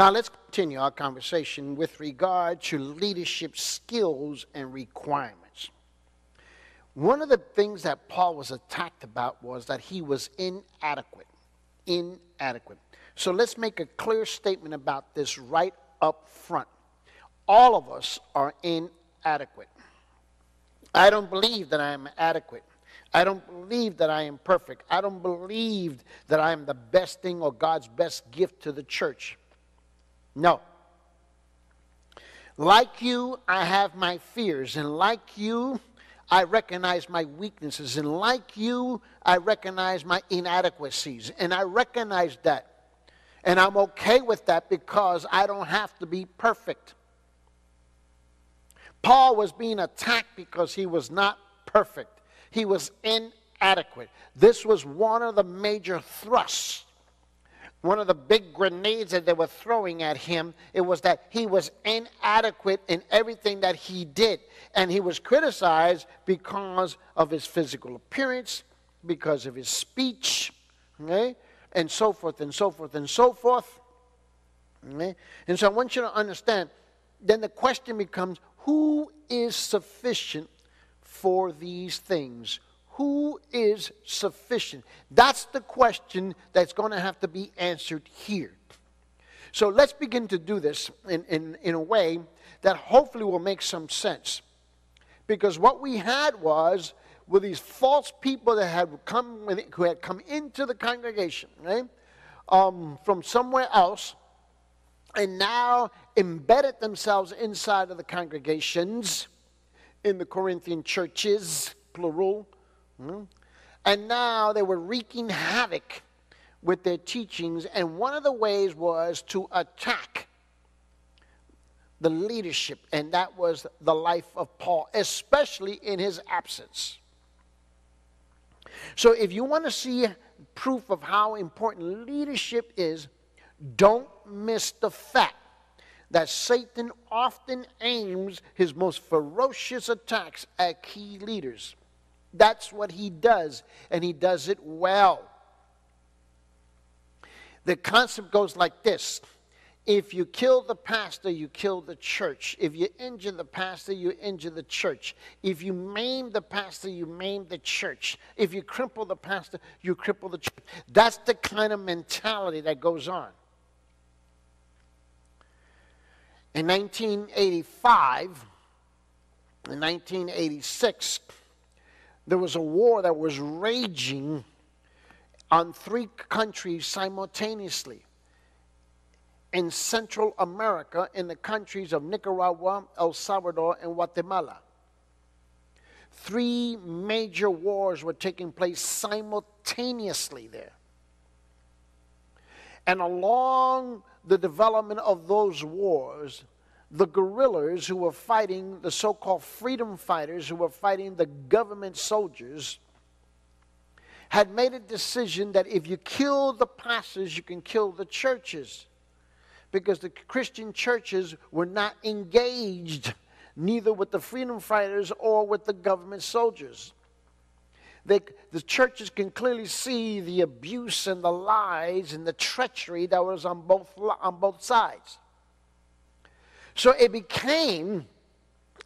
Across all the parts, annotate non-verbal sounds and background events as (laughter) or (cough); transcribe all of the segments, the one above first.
Now, let's continue our conversation with regard to leadership skills and requirements. One of the things that Paul was attacked about was that he was inadequate. Inadequate. So let's make a clear statement about this right up front. All of us are inadequate. I don't believe that I am adequate. I don't believe that I am perfect. I don't believe that I am the best thing or God's best gift to the church. No. Like you, I have my fears, and like you, I recognize my weaknesses, and like you, I recognize my inadequacies, and I recognize that. And I'm okay with that because I don't have to be perfect. Paul was being attacked because he was not perfect, he was inadequate. This was one of the major thrusts one of the big grenades that they were throwing at him it was that he was inadequate in everything that he did and he was criticized because of his physical appearance because of his speech okay and so forth and so forth and so forth okay? and so i want you to understand then the question becomes who is sufficient for these things who is sufficient? That's the question that's going to have to be answered here. So let's begin to do this in, in, in a way that hopefully will make some sense. Because what we had was with these false people that had come who had come into the congregation, right, um, from somewhere else, and now embedded themselves inside of the congregations in the Corinthian churches, plural? Mm-hmm. And now they were wreaking havoc with their teachings, and one of the ways was to attack the leadership, and that was the life of Paul, especially in his absence. So, if you want to see proof of how important leadership is, don't miss the fact that Satan often aims his most ferocious attacks at key leaders. That's what he does, and he does it well. The concept goes like this if you kill the pastor, you kill the church. If you injure the pastor, you injure the church. If you maim the pastor, you maim the church. If you cripple the pastor, you cripple the church. That's the kind of mentality that goes on. In 1985, in 1986, there was a war that was raging on three countries simultaneously in Central America, in the countries of Nicaragua, El Salvador, and Guatemala. Three major wars were taking place simultaneously there. And along the development of those wars, the guerrillas who were fighting, the so called freedom fighters who were fighting the government soldiers, had made a decision that if you kill the pastors, you can kill the churches. Because the Christian churches were not engaged neither with the freedom fighters or with the government soldiers. They, the churches can clearly see the abuse and the lies and the treachery that was on both, on both sides. So it became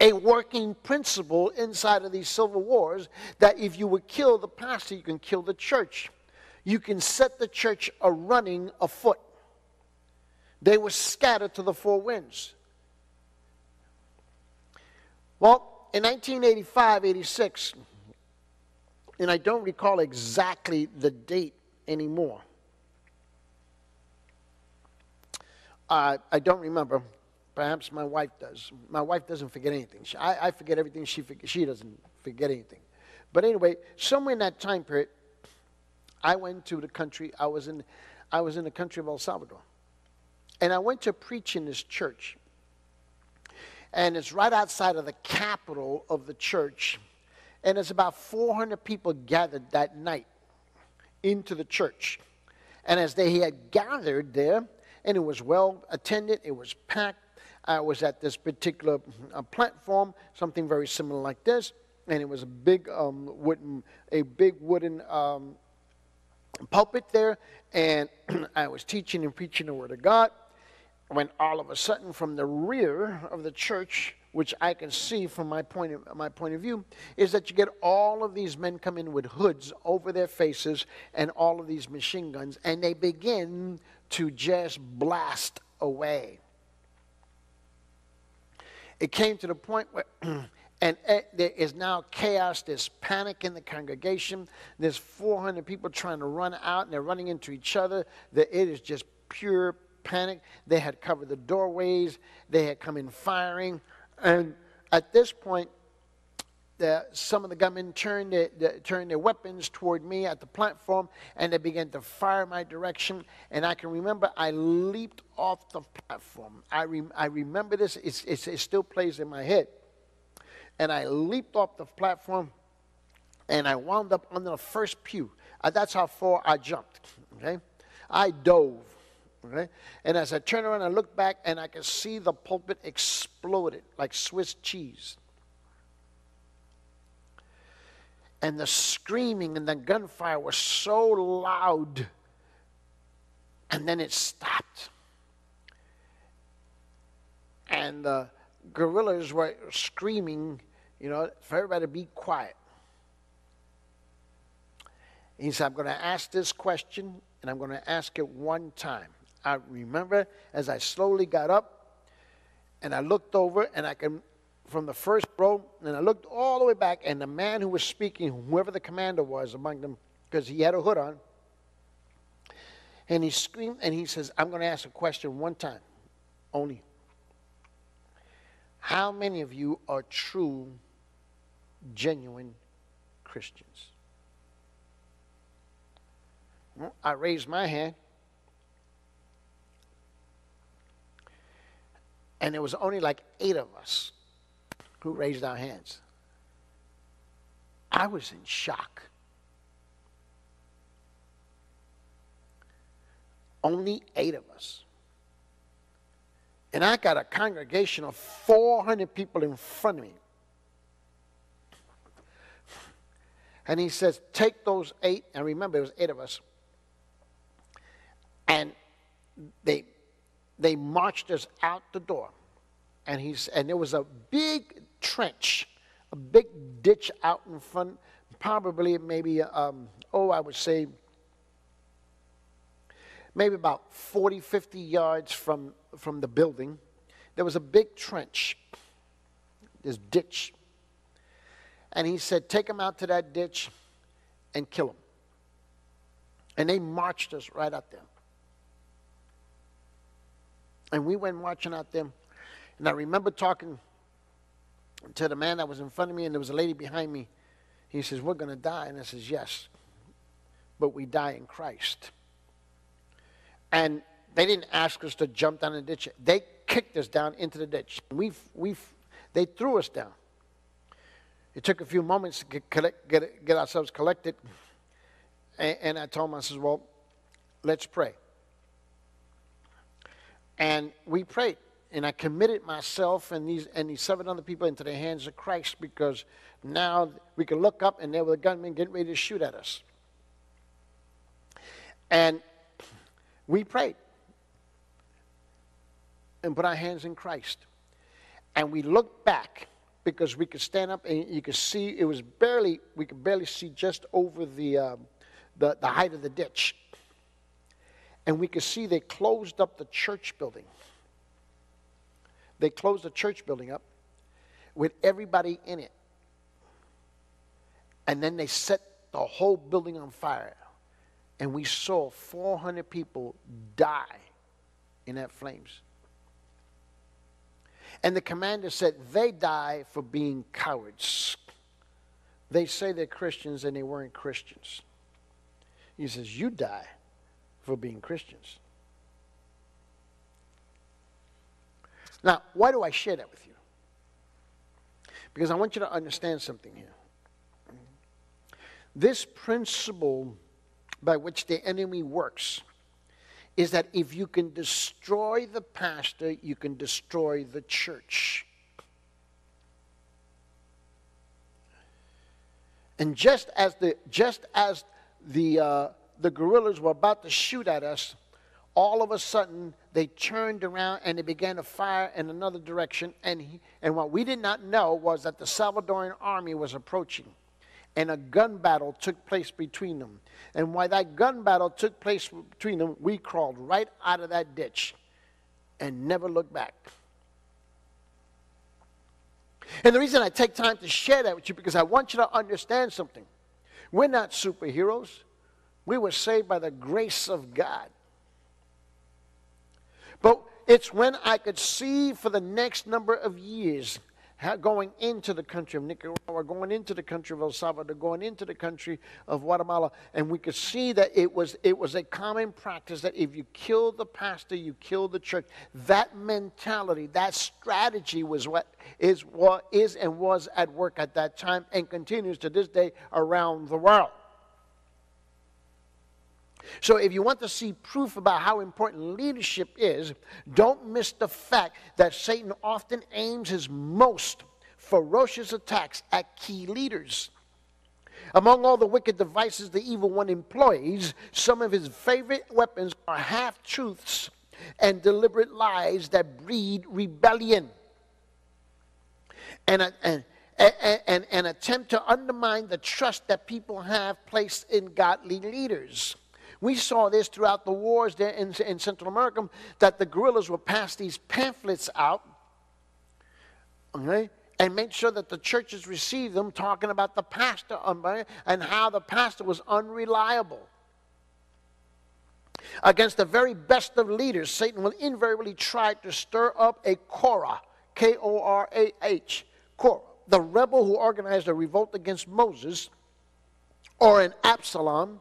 a working principle inside of these civil wars that if you would kill the pastor, you can kill the church. You can set the church a running afoot. They were scattered to the four winds. Well, in 1985 86, and I don't recall exactly the date anymore. Uh, I don't remember. Perhaps my wife does. My wife doesn't forget anything. She, I, I, forget everything. She, she doesn't forget anything. But anyway, somewhere in that time period, I went to the country. I was in, I was in the country of El Salvador, and I went to preach in this church. And it's right outside of the capital of the church, and it's about 400 people gathered that night into the church. And as they had gathered there, and it was well attended, it was packed, I was at this particular uh, platform, something very similar like this, and it was a big um, wooden, a big wooden um, pulpit there, and (clears throat) I was teaching and preaching the Word of God. when all of a sudden from the rear of the church which i can see from my point of, my point of view is that you get all of these men come in with hoods over their faces and all of these machine guns and they begin to just blast away it came to the point where (clears throat) and eh, there is now chaos there's panic in the congregation there's 400 people trying to run out and they're running into each other it is just pure panic. They had covered the doorways, they had come in firing. And at this point, the, some of the gunmen turned their, the, turned their weapons toward me at the platform and they began to fire my direction. And I can remember I leaped off the platform. I, re, I remember this, it's, it's, it still plays in my head. And I leaped off the platform and I wound up on the first pew. Uh, that's how far I jumped. Okay? I dove. Okay? And as I turned around, I looked back and I could see the pulpit exploded like Swiss cheese. And the screaming and the gunfire was so loud. And then it stopped. And the guerrillas were screaming, you know, for everybody to be quiet. He said, I'm going to ask this question, and I'm going to ask it one time. I remember as I slowly got up and I looked over and I can from the first row and I looked all the way back and the man who was speaking, whoever the commander was among them, because he had a hood on, and he screamed and he says, I'm going to ask a question one time only. How many of you are true, genuine Christians? Well, I raised my hand. And there was only like eight of us who raised our hands. I was in shock. Only eight of us. And I got a congregation of 400 people in front of me. And he says, Take those eight, and remember, it was eight of us. And they they marched us out the door. And, he's, and there was a big trench, a big ditch out in front, probably maybe, um, oh, I would say maybe about 40, 50 yards from, from the building. There was a big trench, this ditch. And he said, Take them out to that ditch and kill them. And they marched us right out there. And we went marching out there. And I remember talking to the man that was in front of me, and there was a lady behind me. He says, We're going to die. And I says, Yes, but we die in Christ. And they didn't ask us to jump down the ditch. They kicked us down into the ditch. We, we, they threw us down. It took a few moments to get, collect, get, get ourselves collected. And, and I told him, I says, Well, let's pray. And we prayed. And I committed myself and these and these seven other people into the hands of Christ because now we could look up and there were the gunmen getting ready to shoot at us. And we prayed and put our hands in Christ. And we looked back because we could stand up and you could see it was barely, we could barely see just over the, uh, the, the height of the ditch and we could see they closed up the church building. They closed the church building up with everybody in it. And then they set the whole building on fire. And we saw 400 people die in that flames. And the commander said, They die for being cowards. They say they're Christians and they weren't Christians. He says, You die for being Christians. Now, why do I share that with you? Because I want you to understand something here. This principle by which the enemy works is that if you can destroy the pastor, you can destroy the church. And just as the just as the uh, the guerrillas were about to shoot at us, all of a sudden they turned around and they began to fire in another direction. And, he, and what we did not know was that the Salvadoran army was approaching. And a gun battle took place between them. And while that gun battle took place between them, we crawled right out of that ditch and never looked back. And the reason I take time to share that with you because I want you to understand something. We're not superheroes. We were saved by the grace of God. But it's when I could see for the next number of years going into the country of Nicaragua, going into the country of El Salvador, going into the country of Guatemala, and we could see that it was it was a common practice that if you kill the pastor, you kill the church. That mentality, that strategy was what is what is and was at work at that time and continues to this day around the world. So, if you want to see proof about how important leadership is, don't miss the fact that Satan often aims his most ferocious attacks at key leaders. Among all the wicked devices the evil one employs, some of his favorite weapons are half truths and deliberate lies that breed rebellion and, and, and, and, and attempt to undermine the trust that people have placed in godly leaders. We saw this throughout the wars there in, in Central America that the guerrillas would pass these pamphlets out, okay, and make sure that the churches received them, talking about the pastor um, and how the pastor was unreliable. Against the very best of leaders, Satan will invariably try to stir up a Korah, K O R A H, Korah, the rebel who organized a revolt against Moses, or an Absalom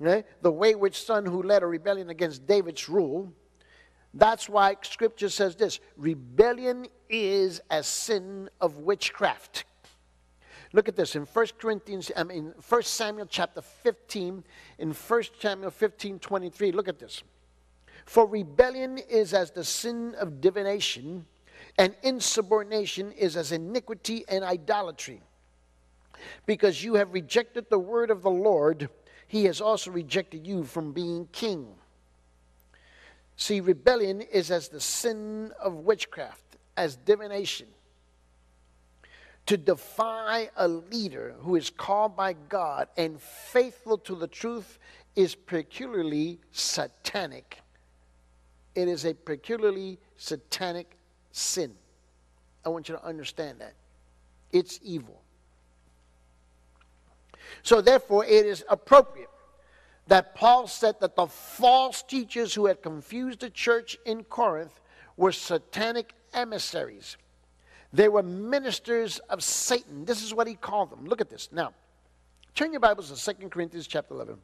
okay? the wayward son who led a rebellion against David's rule. That's why scripture says this rebellion is a sin of witchcraft. Look at this in 1 Corinthians, I mean 1 Samuel chapter 15, in 1 Samuel 15, 23. Look at this. For rebellion is as the sin of divination, and insubordination is as iniquity and idolatry. Because you have rejected the word of the Lord, he has also rejected you from being king. See, rebellion is as the sin of witchcraft, as divination. To defy a leader who is called by God and faithful to the truth is peculiarly satanic. It is a peculiarly satanic sin. I want you to understand that. It's evil. So, therefore, it is appropriate that Paul said that the false teachers who had confused the church in Corinth were satanic emissaries. They were ministers of Satan. This is what he called them. Look at this. Now, turn your Bibles to 2 Corinthians chapter 11,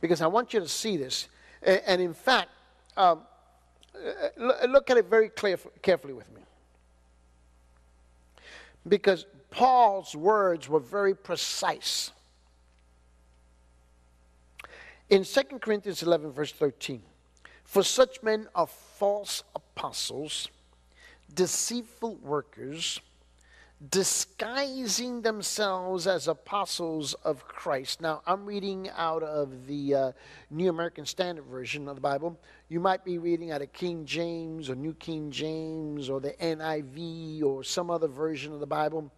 because I want you to see this. And in fact, um, look at it very clear, carefully with me. Because Paul's words were very precise. In 2 Corinthians 11, verse 13, for such men are false apostles, deceitful workers, disguising themselves as apostles of Christ. Now, I'm reading out of the uh, New American Standard Version of the Bible. You might be reading out of King James or New King James or the NIV or some other version of the Bible.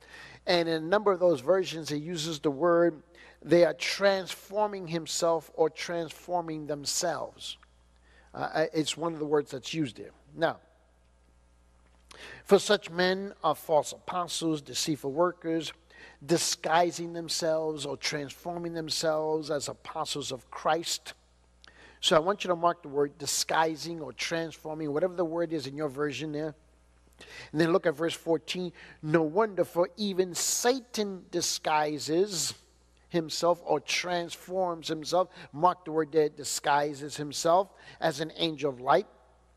And in a number of those versions, it uses the word, they are transforming himself or transforming themselves. Uh, it's one of the words that's used there. Now, for such men are false apostles, deceitful workers, disguising themselves or transforming themselves as apostles of Christ. So I want you to mark the word disguising or transforming, whatever the word is in your version there. And then look at verse 14. No wonder, for even Satan disguises himself or transforms himself. Mark the word there, disguises himself as an angel of light.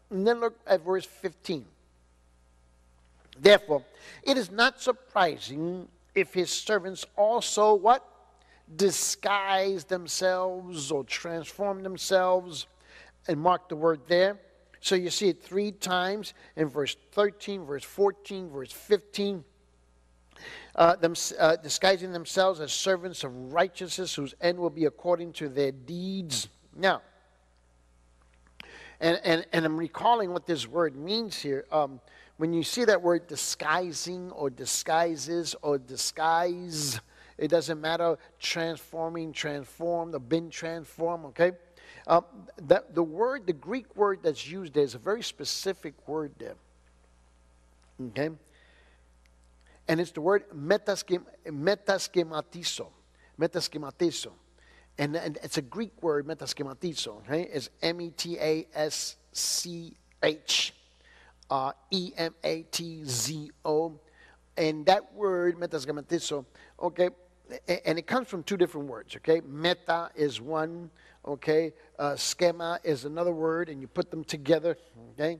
And then look at verse 15. Therefore, it is not surprising if his servants also what? Disguise themselves or transform themselves. And mark the word there. So you see it three times in verse 13, verse 14, verse 15. Uh, them, uh, disguising themselves as servants of righteousness whose end will be according to their deeds. Now, And, and, and I'm recalling what this word means here. Um, when you see that word disguising or disguises or disguise, it doesn't matter, transforming, transformed, or been transformed, okay? Uh, that, the word, the Greek word that's used there is a very specific word there, okay? And it's the word metaschem, metaschematizo, metaschematizo. And, and it's a Greek word, metaschematizo, okay? It's M-E-T-A-S-C-H uh, E-M-A-T-Z-O. And that word, metaschematizo, okay, and it comes from two different words, okay? Meta is one, okay? Uh, schema is another word, and you put them together, okay?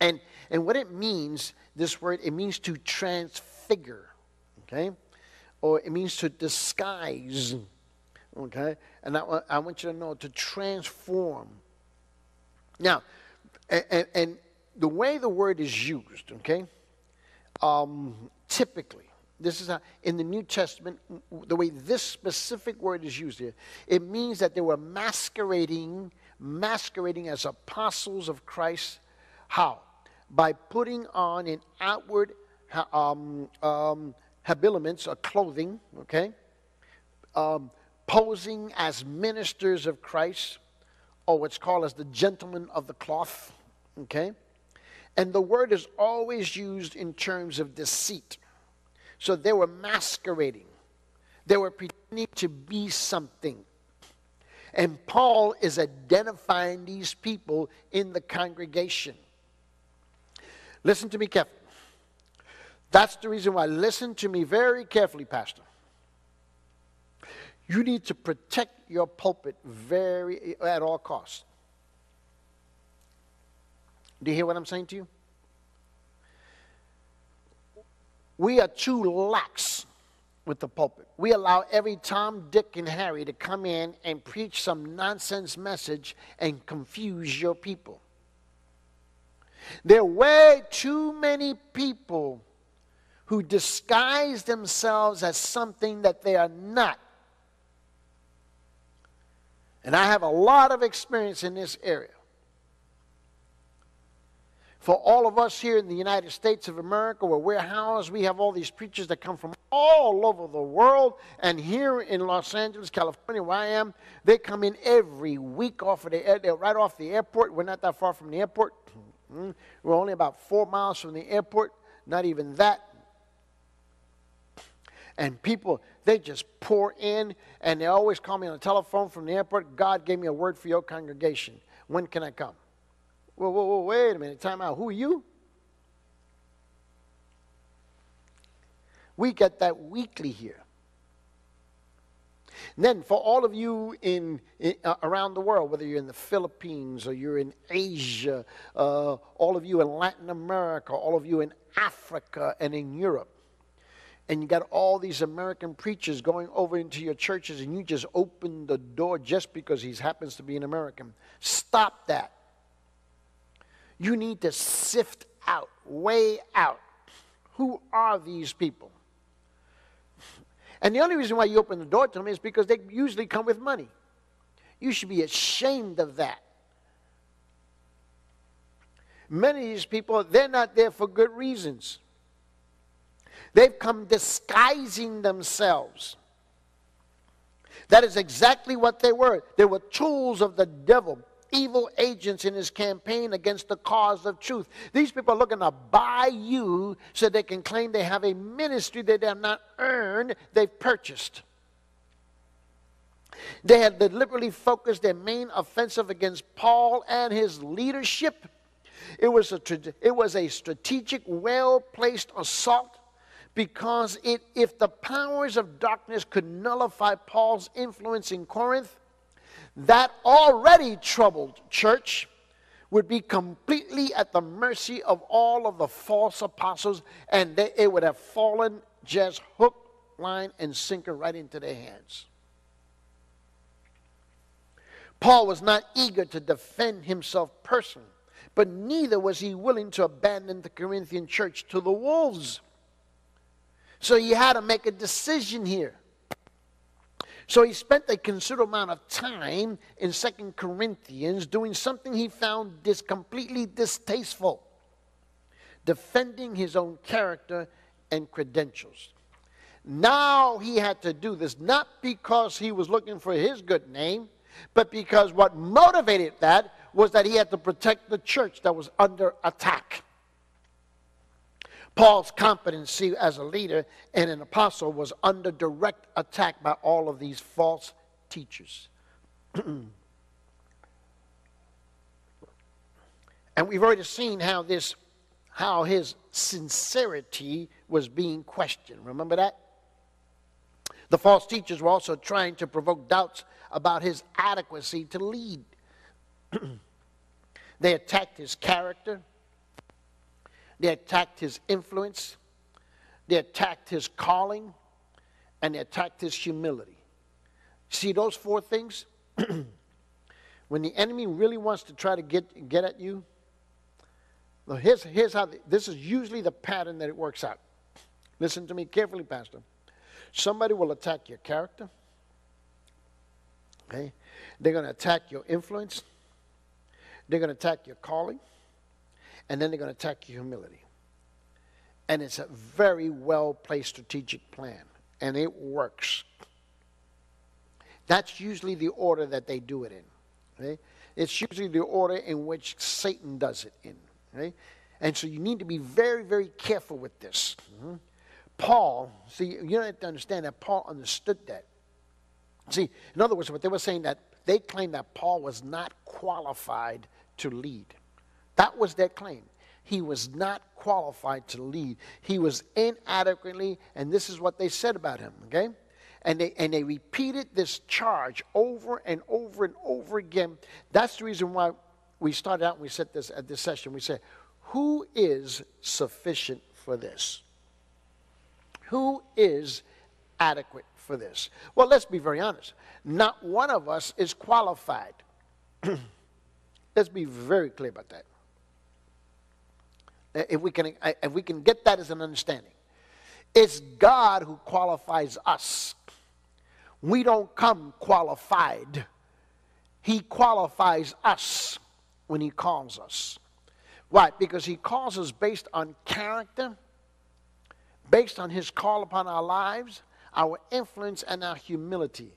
And, and what it means, this word, it means to transfigure, okay? Or it means to disguise, okay? And I, I want you to know to transform. Now, and, and the way the word is used, okay, um, typically, this is how, in the New Testament, the way this specific word is used here, it means that they were masquerading, masquerading as apostles of Christ. How? By putting on an outward um, um, habiliments or clothing, okay, um, posing as ministers of Christ, or what's called as the gentlemen of the cloth, okay and the word is always used in terms of deceit. So they were masquerading, they were pretending to be something. And Paul is identifying these people in the congregation. Listen to me carefully. That's the reason why. Listen to me very carefully, Pastor. You need to protect your pulpit very at all costs. Do you hear what I'm saying to you? We are too lax with the pulpit. We allow every Tom, Dick, and Harry to come in and preach some nonsense message and confuse your people. There are way too many people who disguise themselves as something that they are not. And I have a lot of experience in this area for all of us here in the United States of America, where we're housed, we have all these preachers that come from all over the world. And here in Los Angeles, California, where I am, they come in every week off of the air, right off the airport. We're not that far from the airport. Hmm. We're only about four miles from the airport, not even that. And people, they just pour in, and they always call me on the telephone from the airport. God gave me a word for your congregation. When can I come? Whoa, whoa, whoa, wait a minute. Time out. Who are you? We get that weekly here. And then, for all of you in, in uh, around the world, whether you're in the Philippines or you're in Asia, uh, all of you in Latin America, all of you in Africa and in Europe, and you got all these American preachers going over into your churches, and you just open the door just because he happens to be an American. Stop that. You need to sift out, weigh out who are these people. And the only reason why you open the door to them is because they usually come with money. You should be ashamed of that. Many of these people, they're not there for good reasons. They've come disguising themselves. That is exactly what they were. They were tools of the devil evil agents in his campaign against the cause of truth. These people are looking to buy you so they can claim they have a ministry that they have not earned, they've purchased. They had deliberately focused their main offensive against Paul and his leadership. It was a, it was a strategic, well placed assault because it, if the powers of darkness could nullify Paul's influence in Corinth, that already troubled church would be completely at the mercy of all of the false apostles, and they, it would have fallen just hook, line, and sinker right into their hands. Paul was not eager to defend himself personally, but neither was he willing to abandon the Corinthian church to the wolves. So he had to make a decision here. So he spent a considerable amount of time in Second Corinthians doing something he found dis- completely distasteful defending his own character and credentials. Now he had to do this not because he was looking for his good name, but because what motivated that was that he had to protect the church that was under attack. Paul's competency as a leader and an apostle was under direct attack by all of these false teachers. (clears throat) and we've already seen how this how his sincerity was being questioned. Remember that? The false teachers were also trying to provoke doubts about his adequacy to lead. (clears throat) they attacked his character, they attacked his influence, they attacked his calling, and they attacked his humility. See those four things? (clears throat) when the enemy really wants to try to get, get at you, well, here's, here's how the, this is usually the pattern that it works out. Listen to me carefully, Pastor. Somebody will attack your character. Okay? They're going to attack your influence. They're going to attack your calling. And then they're going to attack your humility. And it's a very well placed strategic plan. And it works. That's usually the order that they do it in. Okay? It's usually the order in which Satan does it in. Okay? And so you need to be very, very careful with this. Mm-hmm. Paul, see, you don't have to understand that Paul understood that. See, in other words, what they were saying that they claimed that Paul was not qualified to lead. That was their claim. He was not qualified to lead. He was inadequately, and this is what they said about him, okay? And they, and they repeated this charge over and over and over again. That's the reason why we started out and we said this at this session. We said, Who is sufficient for this? Who is adequate for this? Well, let's be very honest. Not one of us is qualified. (clears throat) let's be very clear about that. Uh, if we, can, uh, if we can get that as an understanding, it's God who qualifies us. We don't come qualified, He qualifies us when He calls us. Why? Because He calls us based on character, based on His call upon our lives, our influence, and our humility.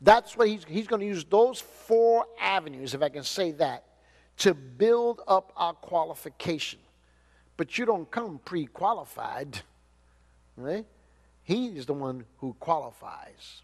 That's what He's, he's going to use those four avenues, if I can say that, to build up our qualification. But you don't come pre qualified, right? He is the one who qualifies.